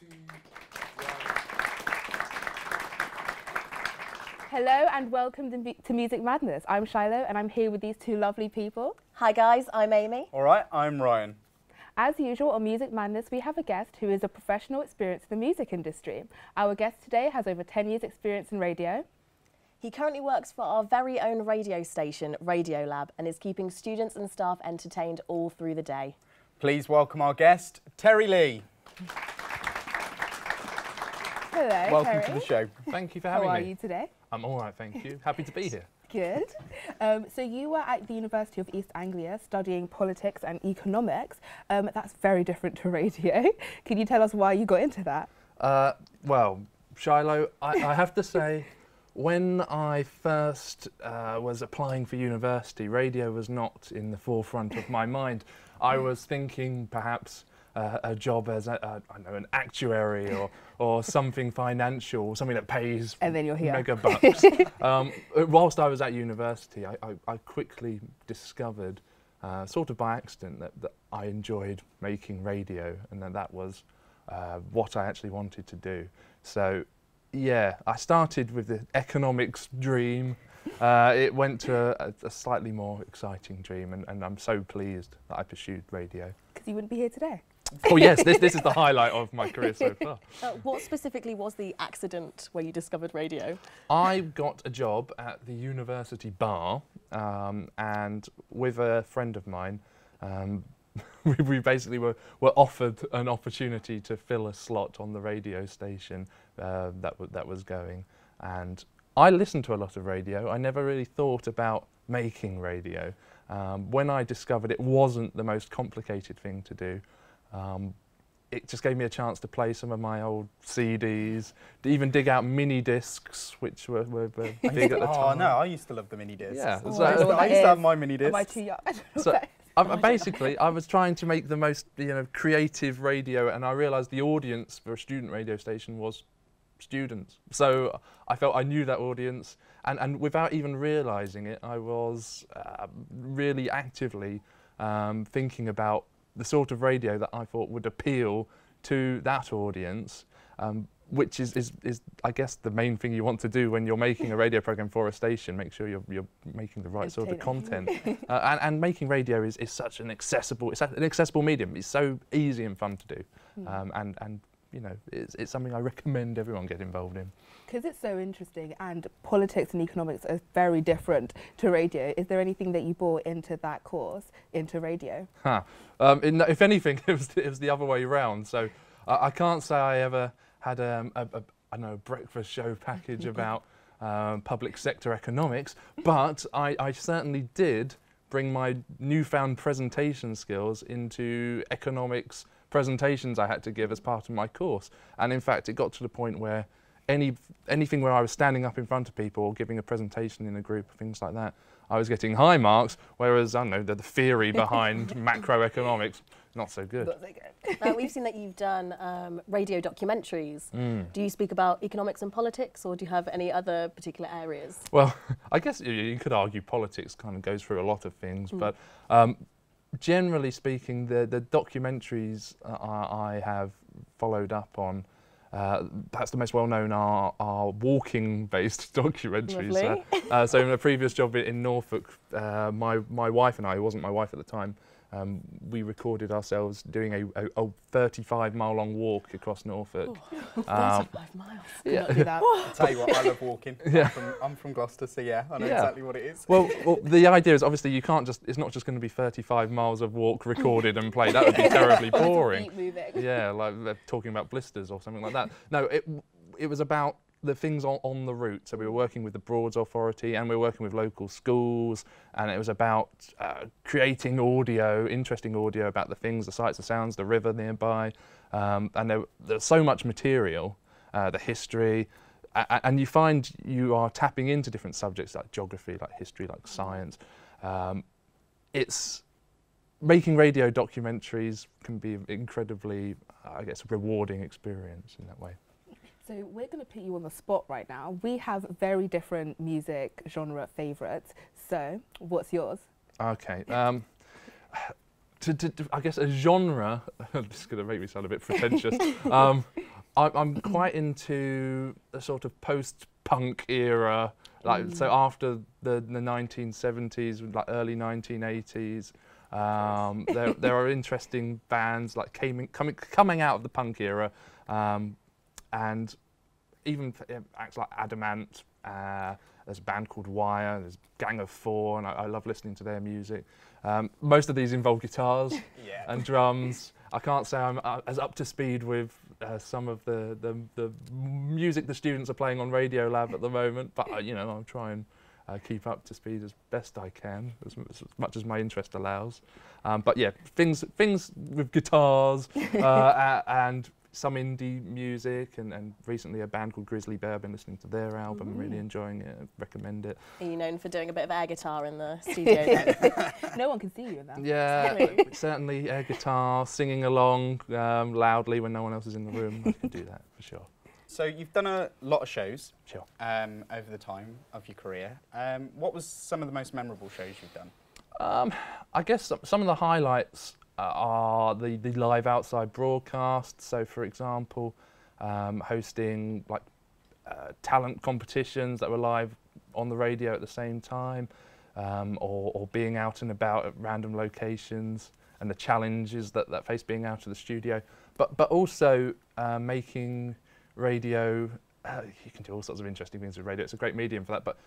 two, Hello and welcome to, to Music Madness. I'm Shiloh and I'm here with these two lovely people. Hi guys, I'm Amy. All right, I'm Ryan. As usual on Music Madness, we have a guest who is a professional experience in the music industry. Our guest today has over 10 years' experience in radio. He currently works for our very own radio station, Radiolab, and is keeping students and staff entertained all through the day. Please welcome our guest, Terry Lee. Hello, Welcome Terry. to the show. Thank you for having me. How are me. you today? I'm all right, thank you. Happy to be here. Good. Um, so you were at the University of East Anglia studying politics and economics. Um, that's very different to radio. Can you tell us why you got into that? Uh, well, Shiloh, I, I have to say, when I first uh, was applying for university, radio was not in the forefront of my mind. I was thinking perhaps uh, a job as a, a, I don't know, an actuary or, or something financial, something that pays And then you're here. mega bucks. um, whilst I was at university, I, I, I quickly discovered, uh, sort of by accident, that, that I enjoyed making radio and that that was uh, what I actually wanted to do. So, yeah, I started with the economics dream. Uh, it went to a, a slightly more exciting dream, and, and I'm so pleased that I pursued radio. Because you wouldn't be here today. Oh, yes, this, this is the highlight of my career so far. Uh, what specifically was the accident where you discovered radio? I got a job at the university bar, um, and with a friend of mine, um, we, we basically were, were offered an opportunity to fill a slot on the radio station uh, that, w- that was going. And I listened to a lot of radio. I never really thought about making radio. Um, when I discovered it wasn't the most complicated thing to do, um, it just gave me a chance to play some of my old CDs, to even dig out mini discs, which were, were, were big at the time. oh no, I used to love the mini discs. Yeah, Oh, so- I I used to, what I that used to have my mini discs. Am I too young? I don't know So- what that is. I, I basically, I was trying to make the most, you know, creative radio, and I realised the audience for a student radio station was students. So I felt I knew that audience, and, and without even realising it, I was uh, really actively um, thinking about the sort of radio that I thought would appeal to that audience. Um, which is, is, is, I guess, the main thing you want to do when you're making a radio program for a station. Make sure you're, you're making the right sort of content. uh, and, and making radio is, is such an accessible, it's an accessible medium. It's so easy and fun to do. Hmm. Um, and, and, you know, it's, it's something I recommend everyone get involved in. Because it's so interesting and politics and economics are very different to radio. Is there anything that you brought into that course, into radio? Huh. Um, in, if anything, it was, it was the other way round. So I I can't say I ever had um, a, a, I don't know, a breakfast show package about um, public sector economics, but I, I certainly did bring my newfound presentation skills into economics presentations I had to give as part of my course. And in fact, it got to the point where any anything where I was standing up in front of people or giving a presentation in a group, things like that, I was getting high marks. Whereas I don't know the, the theory behind macroeconomics, not so good. Not so good. Uh, we've seen that you've done um, radio documentaries. Mm. Do you speak about economics and politics, or do you have any other particular areas? Well, I guess you, you could argue politics kind of goes through a lot of things, but um, generally speaking, the, the documentaries I, I have followed up on, uh, perhaps the most well-known are, are walking-based documentaries. Uh, uh, so in a previous job in, in Norfolk, uh, my, my wife and I, who wasn't my wife at the time, um, we recorded ourselves doing a, a, a 35 mile long walk across Norfolk. Um, 35 miles. Could not do that. I'll tell you what, I love walking. Yeah. I'm, from, I'm from Gloucester, so yeah, I know Yeah. exactly what it is. Well, well, the idea is obviously you can't just, it's not just going to be 35 miles of walk recorded and played. That would be terribly boring. Yeah, like they're talking about blisters or something like that. No, it, it was about the things on, on the route. So we were working with the Broads Authority and we were working with local schools, and it was about uh, creating audio, interesting audio about the things, the sights, the sounds, the river nearby. Um, and there, there's so much material, uh, the history, a- and you find you are tapping into different subjects like geography, like history, like science. Um, it's making radio documentaries can be incredibly, I guess, a rewarding experience in that way. So we're going to put you on the spot right now. We have very different music genre favourites. So what's yours? Okay. Um, to, to, to- I guess a genre. this is going to make me sound a bit pretentious. um, I, I'm quite into the sort of post-punk era, like so after the, the 1970s, like early 1980s. Um, there, there are interesting bands like came, coming coming out of the punk era, um, and even acts like Adam Ant. Uh, there's a band called Wire. There's Gang of Four, and I, I love listening to their music. Um, most of these involve guitars Yeah. and drums. I can't say I'm uh, as up to speed with uh, some of the, the, the music the students are playing on Radio Lab at the moment, but uh, you know I'll try and uh, keep up to speed as best I can, as, as much as my interest allows. Um, but yeah, things things with guitars uh, and some indie music, and, and recently a band called Grizzly Bear. I've been listening to their album, really enjoying it. Recommend it. Are you known for doing a bit of air guitar in the studio no one can see you in that. Yeah, certainly air guitar, singing along um, loudly when no one else is in the room. I can do that for sure. So you've done a lot of shows Sure. um, over the time of your career. Um, what was some of the most memorable shows you've done? Um, I guess some, some of the highlights are the, the live outside broadcasts. So, for example, um, hosting like uh, talent competitions that were live on the radio at the same time, um, or, or being out and about at random locations, and the challenges that, that face being out of the studio. But but also uh, making radio. Uh, you can do all sorts of interesting things with radio. It's a great medium for that. But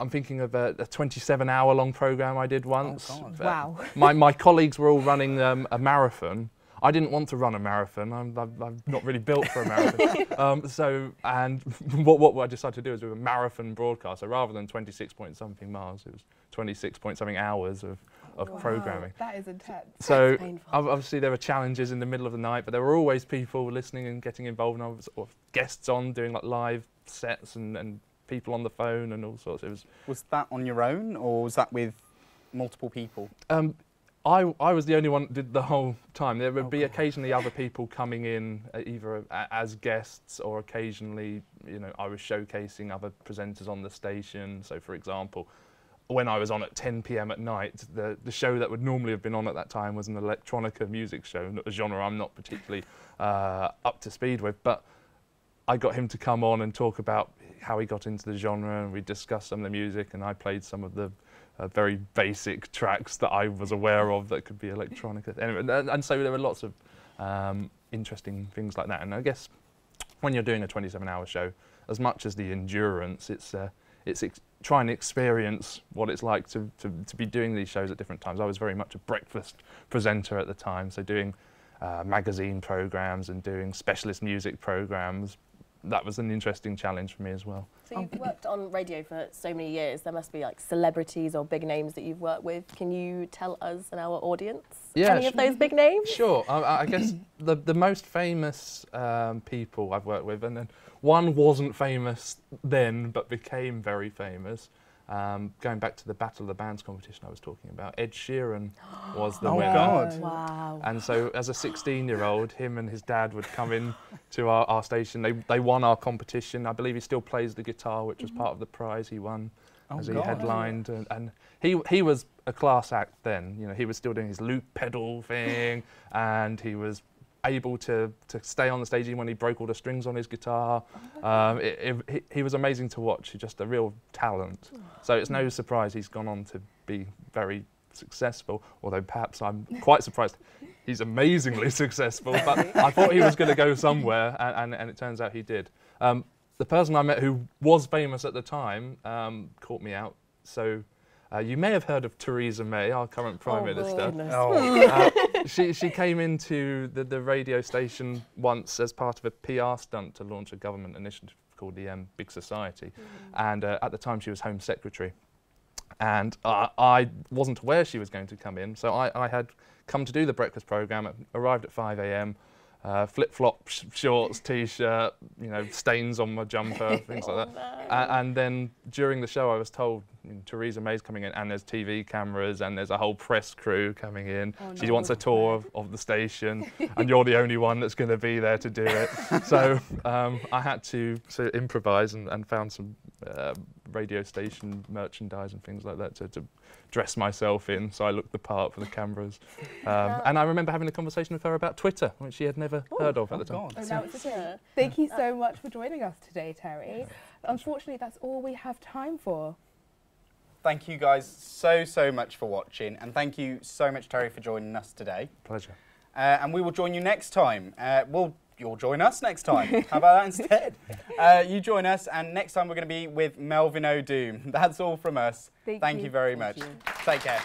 I'm thinking of a, a 27 hour long program I did once. God. Uh, Wow. my, my colleagues were all running um, a marathon. I didn't want to run a marathon. I'm, I'm, I'm not really built for a marathon. um, so, and what, what I decided to do is do a marathon broadcast. So rather than 26 point something miles, it was 26 point something hours of, of Wow, programming. That is intense. So painful. obviously there were challenges in the middle of the night, but there were always people listening and getting involved, and I was sort of guests on doing like live sets and, and people on the phone and all sorts. It was Was that on your own or was that with multiple people? Um, I, I was the only one that did the whole time. There would Oh, be God. occasionally other people coming in, uh, either a, as guests or occasionally, you know, I was showcasing other presenters on the station. So, for example, when I was on at 10 p.m. at night, the, the show that would normally have been on at that time was an electronica music show, a genre I'm not particularly uh, up to speed with. But I got him to come on and talk about how he got into the genre, and we discussed some of the music, and I played some of the uh, very basic tracks that I was aware of that could be electronic. Anyway, and, and so there were lots of um, interesting things like that. And I guess when you're doing a 27-hour show, as much as the endurance, it's uh, it's ex- trying to experience what it's like to, to, to be doing these shows at different times. I was very much a breakfast presenter at the time, so doing uh, magazine programs and doing specialist music programs. That was an interesting challenge for me as well. So you've worked on radio for so many years. There must be like celebrities or big names that you've worked with. Can you tell us and our audience Yeah, any of those big names? Sure. I, I guess the the most famous um, people I've worked with, and then one wasn't famous then, but became very famous. Um, going back to the Battle of the Bands competition I was talking about, Ed Sheeran was the Oh, winner. God. Wow. And so, as a 16-year-old, him and his dad would come in to our, our station. They they won our competition. I believe he still plays the guitar, which was part of the prize he won Oh, as he headlined, and, and he he was a class act then. You know, he was still doing his loop pedal thing, and he was able to to stay on the stage even when he broke all the strings on his guitar. Um, it, it, he, he was amazing to watch. He's just a real talent. So it's no surprise he's gone on to be very successful. Although perhaps I'm quite surprised. He's amazingly successful, but I thought he was going to go somewhere, and, and, and it turns out he did. Um, the person I met who was famous at the time um, caught me out. So uh, you may have heard of Theresa May, our current Prime Oh, Minister. Oh, Uh, she, she came into the, the radio station once as part of a PR stunt to launch a government initiative called the um, Big Society. And uh, at the time, she was Home Secretary. And uh, I wasn't aware she was going to come in, so I, I had come to do the breakfast program, arrived at 5 a.m., uh, flip flops, shorts, t-shirt, you know, stains on my jumper, things like that. A- and then during the show, I was told you know, Theresa May's coming in, and there's TV cameras, and there's a whole press crew coming in. Oh, she no. wants a tour of, of the station, and you're the only one that's going to be there to do it. so um, I had to sort of improvise and, and found some uh, radio station merchandise and things like that to, to dress myself in so I looked the part for the cameras. Um, and I remember having a conversation with her about Twitter, which she had never heard of at Oh, the time. Oh, So- now it's a thing. Yeah. Thank you so much for joining us today, Terry. Unfortunately, that's all we have time for. Thank you guys so, so much for watching. And thank you so much, Terry, for joining us today. Pleasure. Uh, and we will join you next time. Uh, well, you'll join us next time. How about that instead? Uh, you join us, and next time we're going to be with Melvin Odoom. That's all from us. Thank Thank you. you very Thank much. you. Take care.